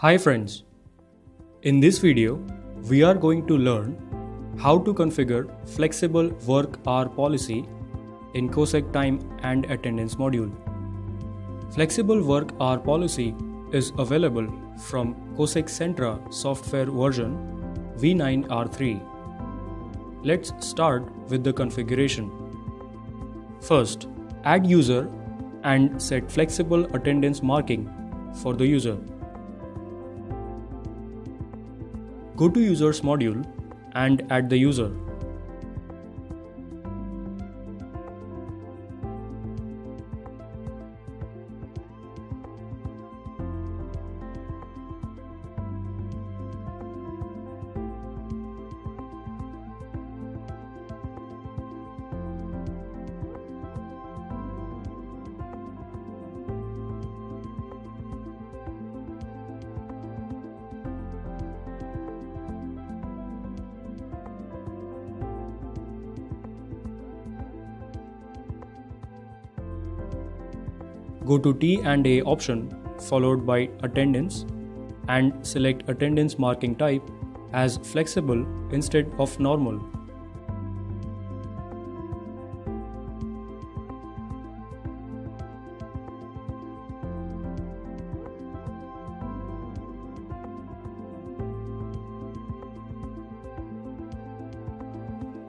Hi friends. In this video, we are going to learn how to configure flexible work hour policy in COSEC time and attendance module. Flexible work hour policy is available from COSEC Centra software version V9R3. Let's start with the configuration. First, add user and set flexible attendance marking for the user. Go to users module and add the user. Go to T and A option followed by attendance and select attendance marking type as flexible instead of normal.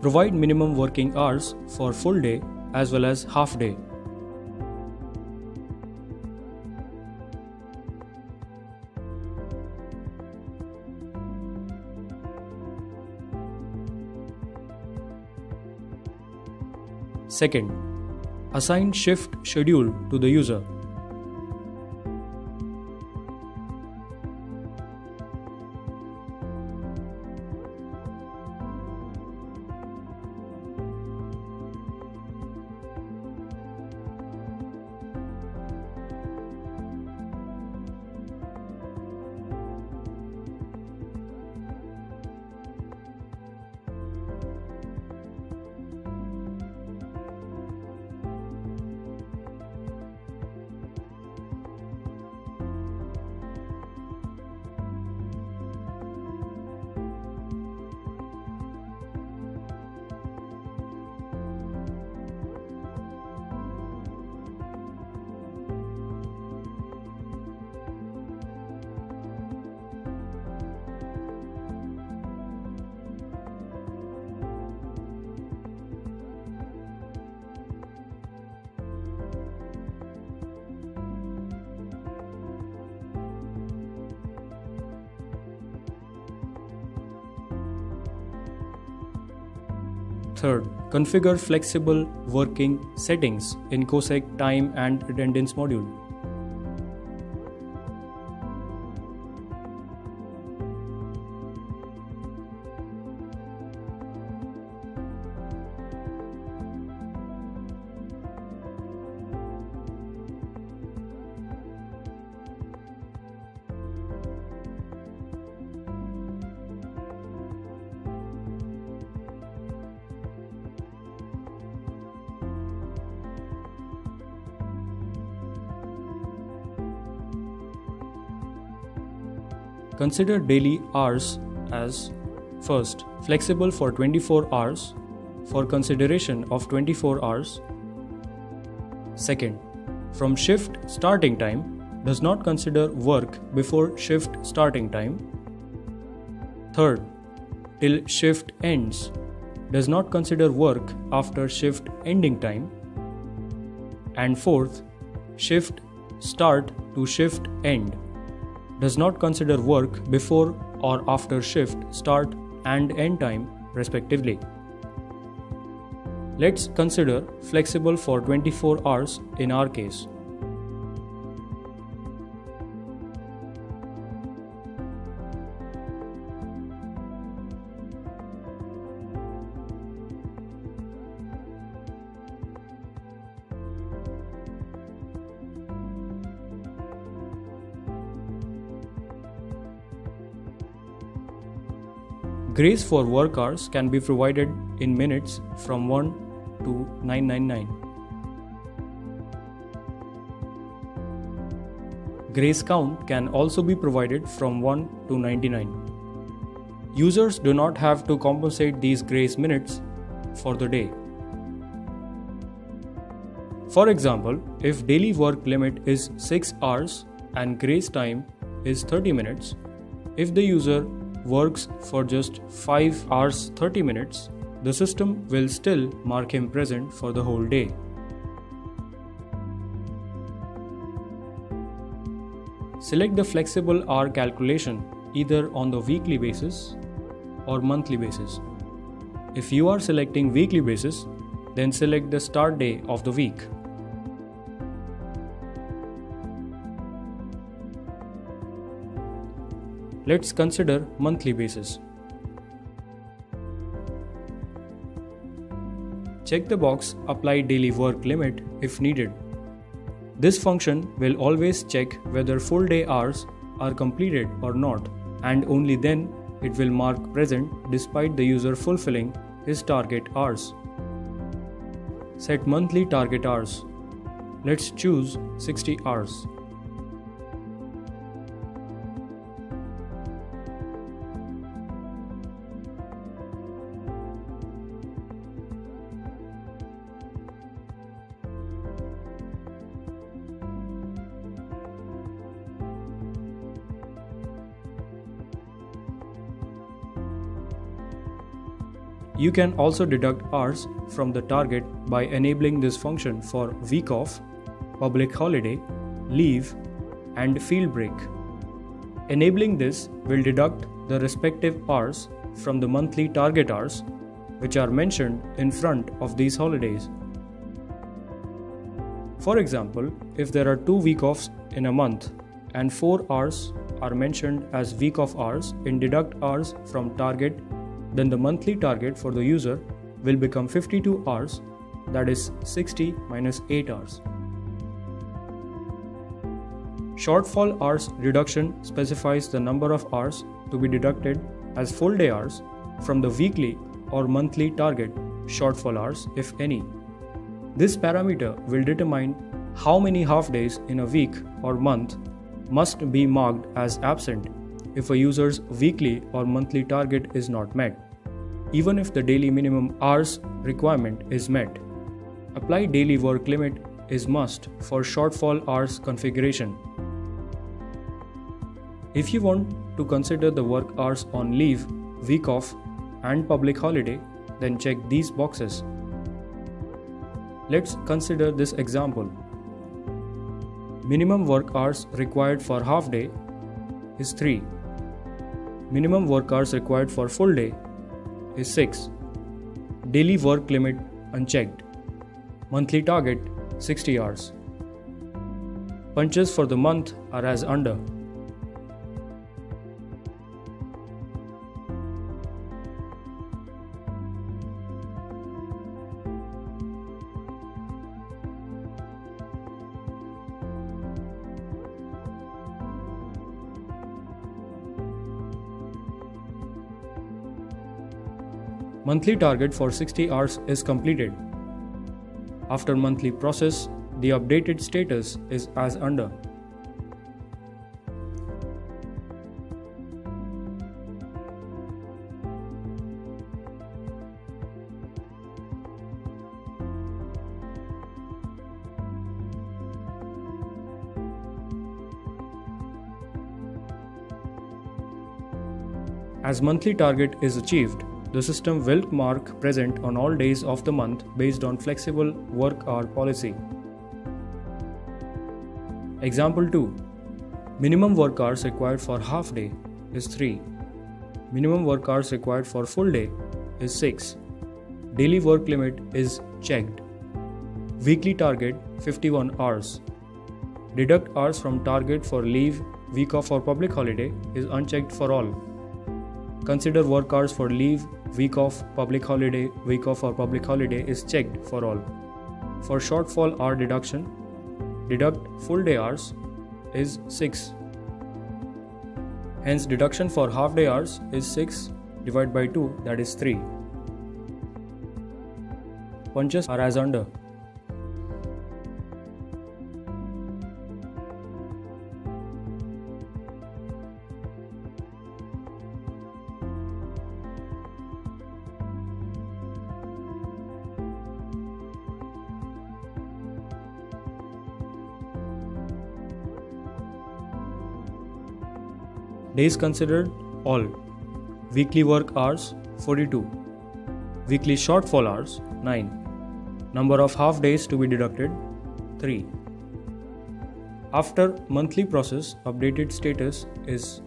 Provide minimum working hours for full day as well as half day. Second, assign shift schedule to the user. Third, configure flexible working settings in COSEC time and attendance module. Consider daily hours as first, flexible for 24 hours for consideration of 24 hours. Second, from shift starting time does not consider work before shift starting time. Third, till shift ends does not consider work after shift ending time. And fourth, shift start to shift end does not consider work before or after shift start and end time respectively. Let's consider flexible for 24 hours in our case. Grace for work hours can be provided in minutes from 1 to 999. grace count can also be provided from 1 to 99. Users do not have to compensate these grace minutes for the day. For example, if daily work limit is 6 hours and grace time is 30 minutes, if the user works for just 5 hours 30 minutes, the system will still mark him present for the whole day. Select the flexible hour calculation either on the weekly basis or monthly basis. If you are selecting weekly basis, then select the start day of the week. Let's consider monthly basis. Check the box Apply daily work limit if needed. This function will always check whether full day hours are completed or not and only then it will mark present despite the user fulfilling his target hours. Set monthly target hours. Let's choose 60 hours. You can also deduct hours from the target by enabling this function for week off, public holiday, leave, and field break. Enabling this will deduct the respective hours from the monthly target hours, which are mentioned in front of these holidays. For example, if there are two week offs in a month and 4 hours are mentioned as week off hours in deduct hours from target then the monthly target for the user will become 52 hours, that is 60 minus 8 hours. Shortfall hours reduction specifies the number of hours to be deducted as full day hours from the weekly or monthly target shortfall hours, if any. This parameter will determine how many half days in a week or month must be marked as absent if a user's weekly or monthly target is not met, even if the daily minimum hours requirement is met. Apply daily work limit is must for shortfall hours configuration. If you want to consider the work hours on leave, week off, and public holiday, then check these boxes. Let's consider this example. Minimum work hours required for half day is 3 Minimum work hours required for full day is 6. Daily work limit unchecked. Monthly target 60 hours. Punches for the month are as under. Monthly target for 60 hours is completed. After monthly process, the updated status is as under. As monthly target is achieved, the system will mark present on all days of the month based on flexible work hour policy. Example 2 Minimum work hours required for half day is 3. Minimum work hours required for full day is 6. Daily work limit is checked. Weekly target 51 hours. Deduct hours from target for leave, week off or public holiday is unchecked for all. Consider work hours for leave, week off, public holiday, week off or public holiday is checked for all. For shortfall hour deduction, deduct full day hours is 6. Hence deduction for half day hours is 6 divided by 2 that is 3. Punches are as under. Days considered all. Weekly work hours 42. Weekly shortfall hours 9. Number of half days to be deducted 3. After monthly process, updated status is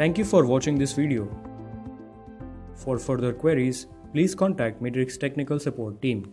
Thank you for watching this video. For further queries, please contact Matrix Technical Support Team.